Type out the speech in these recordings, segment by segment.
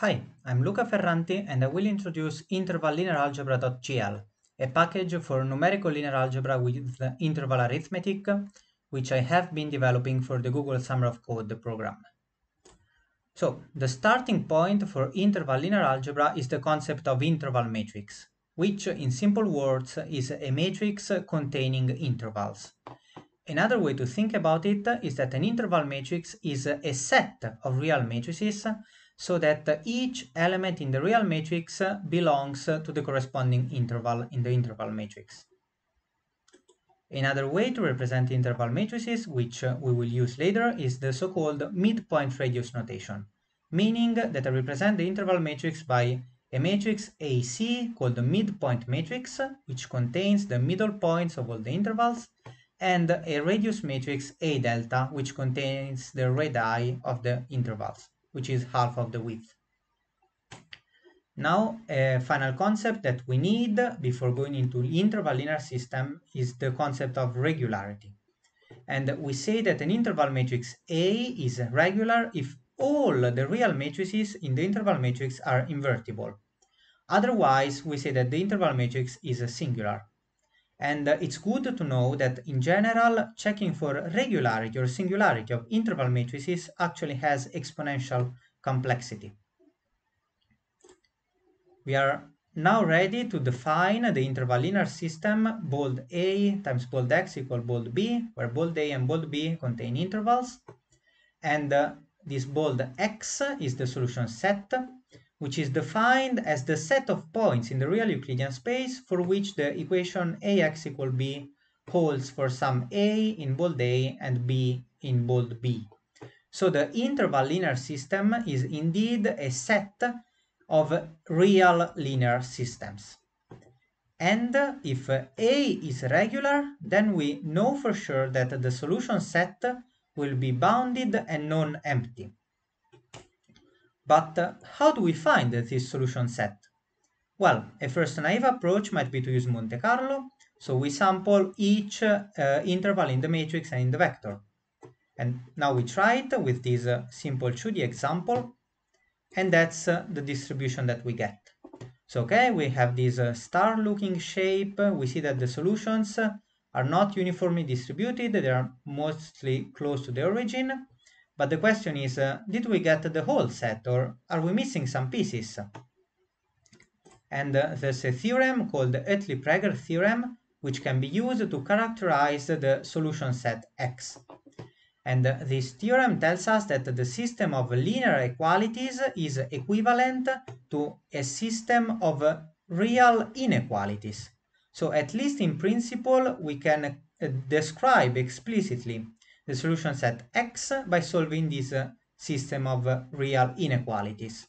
Hi, I'm Luca Ferranti and I will introduce IntervalLinearAlgebra.jl, a package for numerical linear algebra with interval arithmetic, which I have been developing for the Google Summer of Code program. So, the starting point for interval linear algebra is the concept of interval matrix, which in simple words is a matrix containing intervals. Another way to think about it is that an interval matrix is a set of real matrices so that each element in the real matrix belongs to the corresponding interval in the interval matrix. Another way to represent interval matrices, which we will use later, is the so-called midpoint radius notation, meaning that I represent the interval matrix by a matrix AC called the midpoint matrix, which contains the middle points of all the intervals, and a radius matrix A delta, which contains the radii of the intervals which is half of the width. Now, a final concept that we need before going into interval linear system is the concept of regularity. And we say that an interval matrix A is regular if all the real matrices in the interval matrix are invertible. Otherwise, we say that the interval matrix is singular. And it's good to know that in general, checking for regularity or singularity of interval matrices actually has exponential complexity. We are now ready to define the interval linear system bold A times bold X equal bold B, where bold A and bold B contain intervals. And uh, this bold X is the solution set which is defined as the set of points in the real Euclidean space for which the equation ax equal b holds for some a in bold A and b in bold B. So the interval linear system is indeed a set of real linear systems. And if A is regular, then we know for sure that the solution set will be bounded and non-empty. But uh, how do we find this solution set? Well, a first naive approach might be to use Monte Carlo. So we sample each uh, interval in the matrix and in the vector. And now we try it with this uh, simple 2D example. And that's uh, the distribution that we get. So, okay, we have this uh, star-looking shape. We see that the solutions are not uniformly distributed. They are mostly close to the origin. But the question is, uh, did we get the whole set or are we missing some pieces? And uh, there's a theorem called the Oettli-Praeger theorem, which can be used to characterize the solution set X. And uh, this theorem tells us that the system of linear equalities is equivalent to a system of real inequalities. So at least in principle, we can uh, describe explicitly the solution set X by solving this uh, system of uh, real inequalities.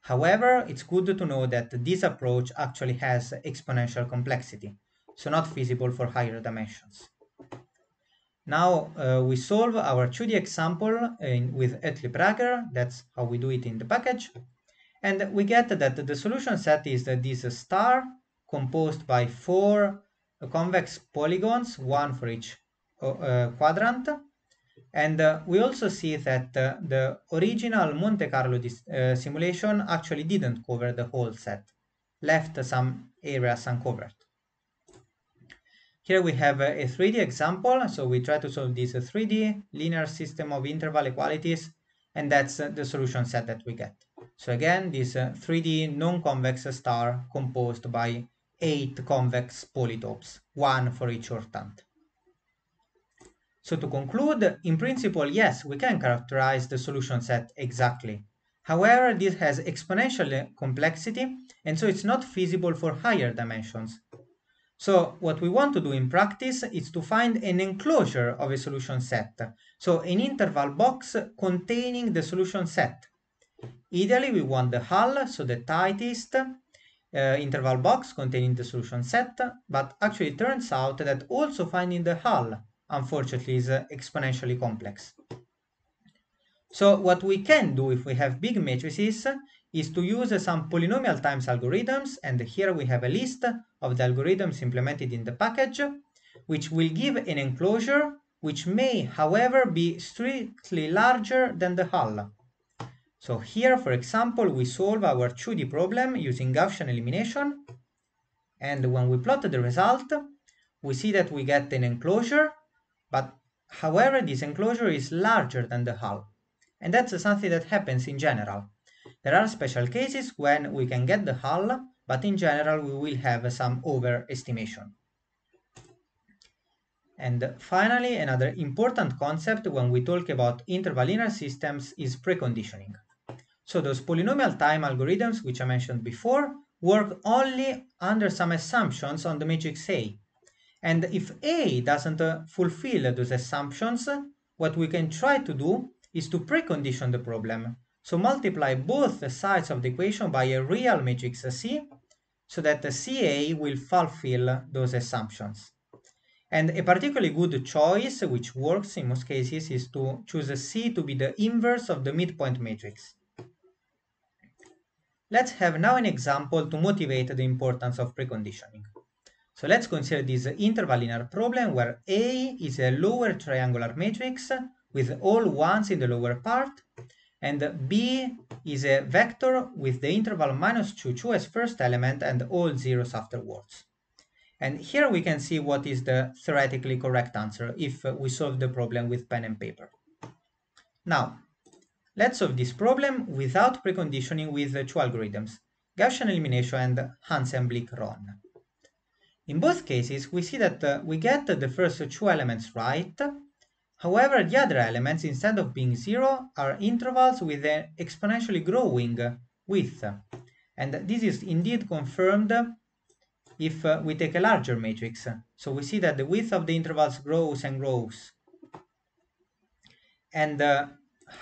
However, it's good to know that this approach actually has exponential complexity, so not feasible for higher dimensions. Now uh, we solve our 2D example in, with Oettli-Praeger, that's how we do it in the package, and we get that the solution set is this star composed by four convex polygons, one for each uh, quadrant. And uh, we also see that uh, the original Monte Carlo uh, simulation actually didn't cover the whole set, left some areas uncovered. Here we have a 3D example, so we try to solve this 3D linear system of interval equalities, and that's the solution set that we get. So again, this 3D non-convex star composed by eight convex polytopes, one for each orthant. So to conclude, in principle, yes, we can characterize the solution set exactly. However, this has exponential complexity, and so it's not feasible for higher dimensions. So what we want to do in practice is to find an enclosure of a solution set, so an interval box containing the solution set. Ideally, we want the hull, so the tightest uh, interval box containing the solution set, but actually it turns out that also finding the hull unfortunately is uh, exponentially complex. So what we can do if we have big matrices is to use some polynomial times algorithms, and here we have a list of the algorithms implemented in the package. which will give an enclosure which may, however, be strictly larger than the hull. So here, for example, we solve our 2D problem using Gaussian elimination. And when we plot the result, we see that we get an enclosure, but however, this enclosure is larger than the hull. And that's something that happens in general. There are special cases when we can get the hull, but in general, we will have some overestimation. And finally, another important concept when we talk about interval linear systems is preconditioning. So those polynomial time algorithms, which I mentioned before, work only under some assumptions on the matrix A. And if A doesn't uh, fulfill those assumptions, what we can try to do is to precondition the problem. So multiply both the sides of the equation by a real matrix C, so that the CA will fulfill those assumptions. And a particularly good choice, which works in most cases, is to choose C to be the inverse of the midpoint matrix. Let's have now an example to motivate the importance of preconditioning. So let's consider this interval linear problem where A is a lower triangular matrix with all ones in the lower part, and B is a vector with the interval minus 2, 2 as first element and all zeros afterwards. And here we can see what is the theoretically correct answer if we solve the problem with pen and paper. Now, Let's solve this problem without preconditioning with the two algorithms, Gaussian elimination and Hansen-Bliek-Rohn. In both cases, we see that uh, we get the first two elements right. However, the other elements, instead of being zero, are intervals with an exponentially growing width. And this is indeed confirmed if uh, we take a larger matrix. So we see that the width of the intervals grows and grows. And uh,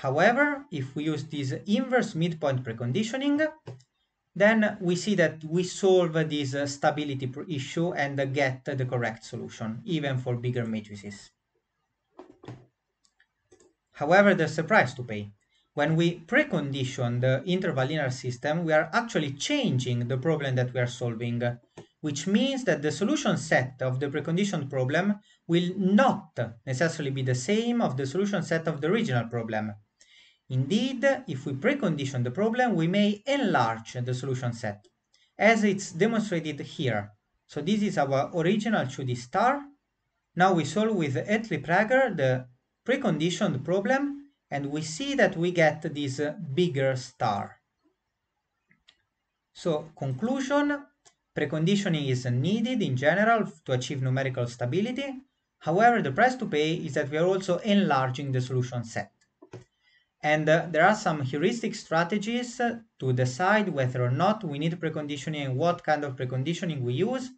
However, if we use this inverse midpoint preconditioning, then we see that we solve this uh, stability issue and get the correct solution, even for bigger matrices. However, there's a price to pay. When we precondition the interval linear system, we are actually changing the problem that we are solving, which means that the solution set of the preconditioned problem will not necessarily be the same of the solution set of the original problem. Indeed, if we precondition the problem, we may enlarge the solution set, as it's demonstrated here. So this is our original 2D star. Now we solve with Oettli-Praeger the preconditioned problem, and we see that we get this bigger star. So conclusion, preconditioning is needed in general to achieve numerical stability. However, the price to pay is that we are also enlarging the solution set. And uh, there are some heuristic strategies uh, to decide whether or not we need preconditioning and what kind of preconditioning we use.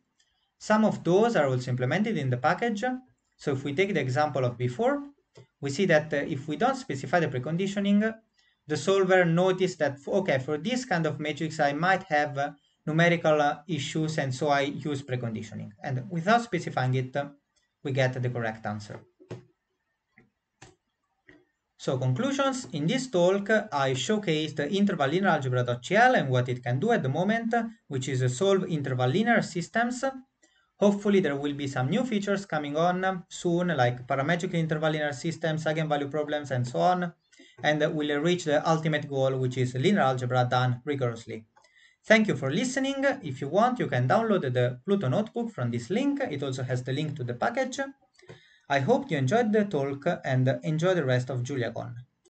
Some of those are also implemented in the package. So if we take the example of before, we see that uh, if we don't specify the preconditioning, the solver noticed that, okay, for this kind of matrix, I might have uh, numerical issues, and so I use preconditioning. And without specifying it, we get the correct answer. So conclusions, in this talk I showcased IntervalLinearAlgebra.jl and what it can do at the moment, which is solve interval linear systems. Hopefully there will be some new features coming on soon, like parametric interval linear systems, eigenvalue problems, and so on, and we'll reach the ultimate goal, which is linear algebra done rigorously. Thank you for listening. If you want, you can download the Pluto notebook from this link. It also has the link to the package. I hope you enjoyed the talk and enjoy the rest of JuliaCon.